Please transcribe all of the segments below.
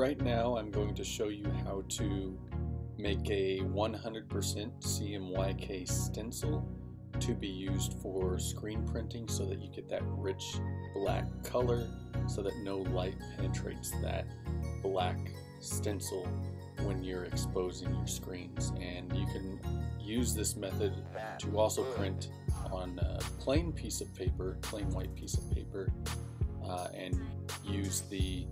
right now I'm going to show you how to make a 100% CMYK stencil to be used for screen printing so that you get that rich black color so that no light penetrates that black stencil when you're exposing your screens. And you can use this method to also print on a plain piece of paper, plain white piece of paper uh, and use the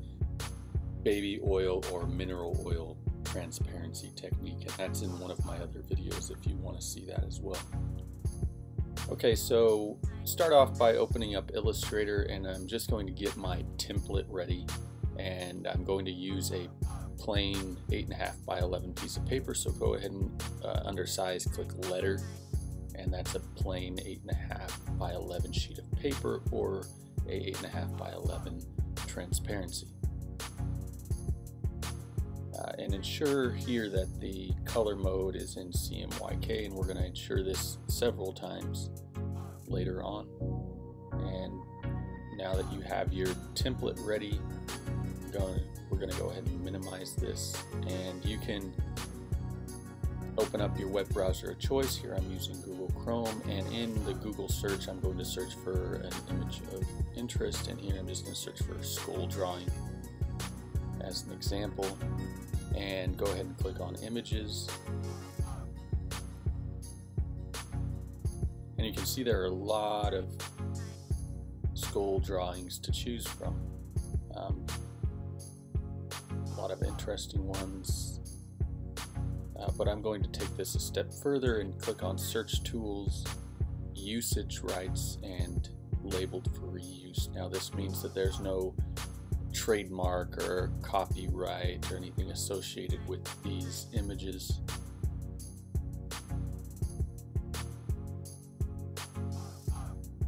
baby oil or mineral oil transparency technique and that's in one of my other videos if you want to see that as well. Okay, so start off by opening up Illustrator and I'm just going to get my template ready and I'm going to use a plain 8.5 by 11 piece of paper so go ahead and uh, undersize click letter and that's a plain 8.5 by 11 sheet of paper or a 8.5 by 11 transparency. And ensure here that the color mode is in CMYK and we're going to ensure this several times later on. And now that you have your template ready, we're going to go ahead and minimize this and you can open up your web browser of choice. Here I'm using Google Chrome and in the Google search I'm going to search for an image of interest and here I'm just going to search for skull drawing as an example and go ahead and click on images. And you can see there are a lot of skull drawings to choose from. Um, a lot of interesting ones. Uh, but I'm going to take this a step further and click on Search Tools, Usage Rights, and Labeled for Reuse. Now this means that there's no trademark or copyright or anything associated with these images.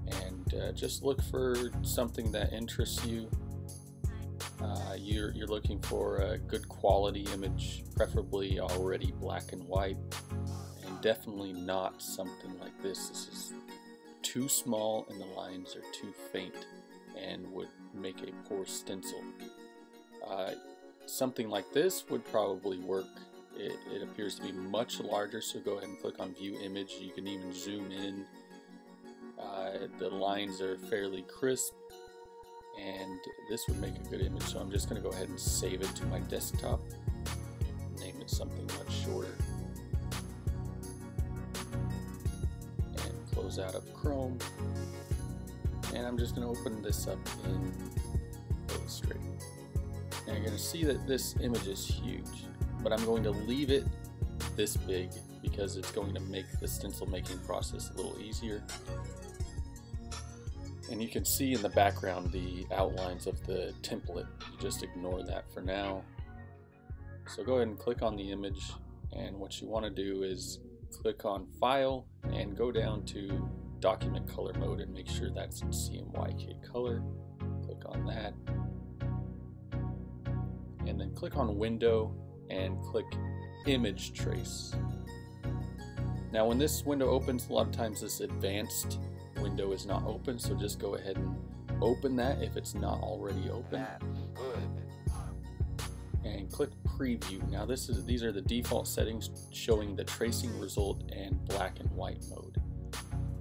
And uh, just look for something that interests you uh, you're, you're looking for a good quality image, preferably already black and white, and definitely not something like this. This is too small and the lines are too faint and would make a poor stencil. Uh, something like this would probably work. It, it, appears to be much larger, so go ahead and click on View Image. You can even zoom in. Uh, the lines are fairly crisp and this would make a good image so I'm just going to go ahead and save it to my desktop name it something much shorter and close out of Chrome and I'm just going to open this up in Illustrator and you're going to see that this image is huge but I'm going to leave it this big because it's going to make the stencil making process a little easier and you can see in the background the outlines of the template. You just ignore that for now. So go ahead and click on the image and what you want to do is click on File and go down to Document Color Mode and make sure that's in CMYK color. Click on that. And then click on Window and click Image Trace. Now when this window opens, a lot of times this advanced window is not open, so just go ahead and open that if it's not already open. And click preview. Now this is these are the default settings showing the tracing result and black and white mode.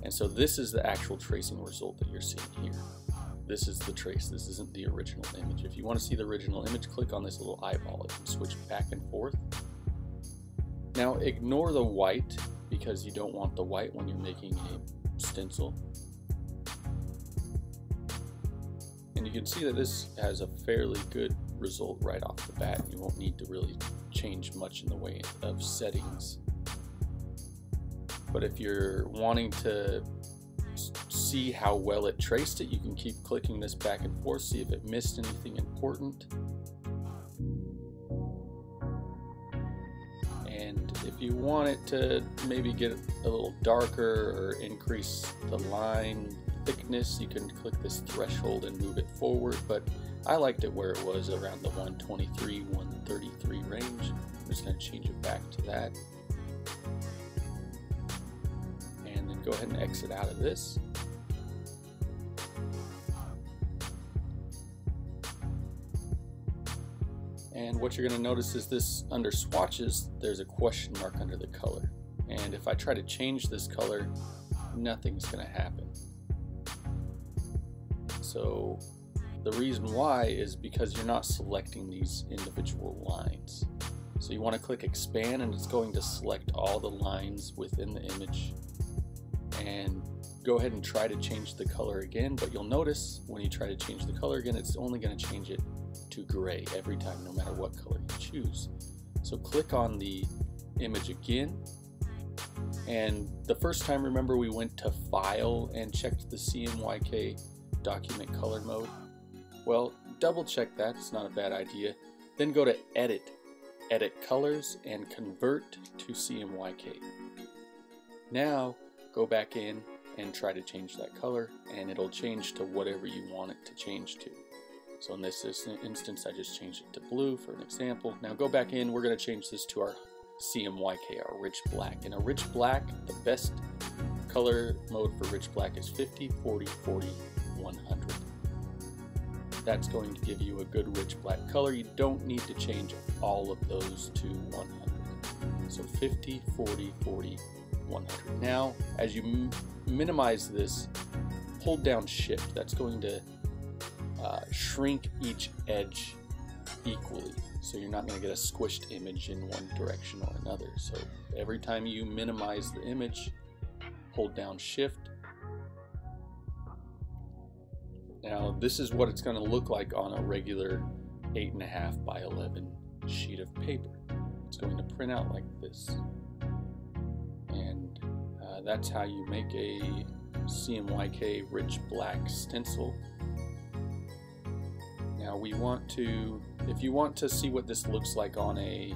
And so this is the actual tracing result that you're seeing here. This is the trace, this isn't the original image. If you want to see the original image, click on this little eyeball. It can switch back and forth. Now ignore the white because you don't want the white when you're making a stencil. And you can see that this has a fairly good result right off the bat. You won't need to really change much in the way of settings. But if you're wanting to see how well it traced it, you can keep clicking this back and forth, see if it missed anything important. And if you want it to maybe get a little darker or increase the line thickness, you can click this threshold and move it forward, but I liked it where it was around the 123, 133 range. I'm just going to change it back to that. Go ahead and exit out of this. And what you're going to notice is this under swatches, there's a question mark under the color. And if I try to change this color, nothing's going to happen. So the reason why is because you're not selecting these individual lines. So you want to click expand and it's going to select all the lines within the image and go ahead and try to change the color again but you'll notice when you try to change the color again it's only going to change it to gray every time no matter what color you choose. So click on the image again and the first time remember we went to file and checked the CMYK document color mode. Well double check that, it's not a bad idea. Then go to edit, edit colors and convert to CMYK. Now go back in and try to change that color and it'll change to whatever you want it to change to. So in this instance, I just changed it to blue for an example. Now go back in, we're gonna change this to our CMYK, our rich black. In a rich black, the best color mode for rich black is 50, 40, 40, 100. That's going to give you a good rich black color. You don't need to change all of those to 100. So 50, 40, 40, 100. Now, as you minimize this, hold down shift. That's going to uh, shrink each edge equally. So you're not going to get a squished image in one direction or another. So every time you minimize the image, hold down shift. Now this is what it's going to look like on a regular 8.5 by 11 sheet of paper. It's going to print out like this. That's how you make a CMYK rich black stencil. Now we want to, if you want to see what this looks like on a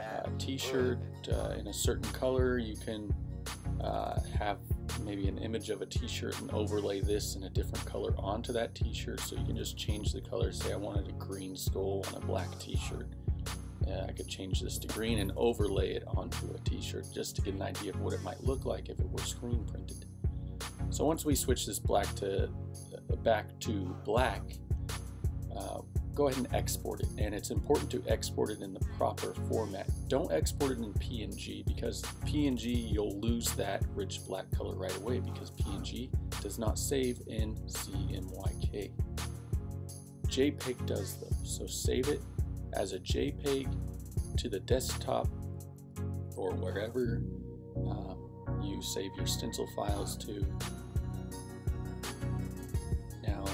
uh, t-shirt uh, in a certain color, you can uh, have maybe an image of a t-shirt and overlay this in a different color onto that t-shirt. So you can just change the color. Say I wanted a green skull on a black t-shirt uh, I could change this to green and overlay it onto a t-shirt just to get an idea of what it might look like if it were screen printed so once we switch this black to uh, back to black uh, go ahead and export it. And it's important to export it in the proper format. Don't export it in PNG because PNG you'll lose that rich black color right away because PNG does not save in CMYK. JPEG does though, so save it as a JPEG to the desktop or wherever um, you save your stencil files to. Now,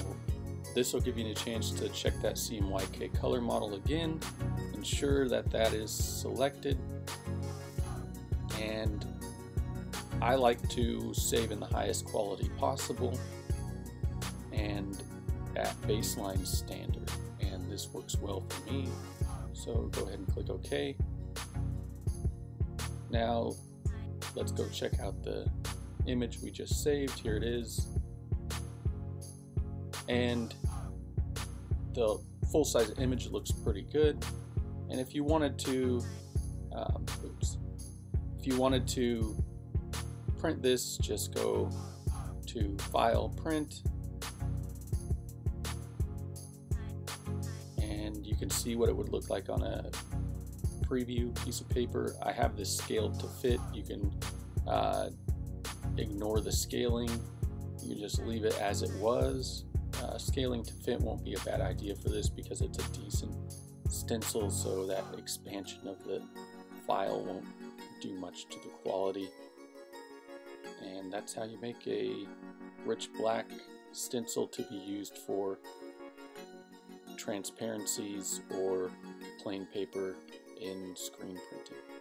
This will give you a chance to check that CMYK color model again, ensure that that is selected, and I like to save in the highest quality possible and at baseline standard, and this works well for me, so go ahead and click OK. Now let's go check out the image we just saved. Here it is. And the full-size image looks pretty good. And if you wanted to, um, oops, if you wanted to print this, just go to File, Print, you can see what it would look like on a preview piece of paper. I have this scaled to fit. You can uh, ignore the scaling. You just leave it as it was uh, scaling to fit won't be a bad idea for this because it's a decent stencil so that expansion of the file won't do much to the quality. And that's how you make a rich black stencil to be used for transparencies or plain paper in screen printing.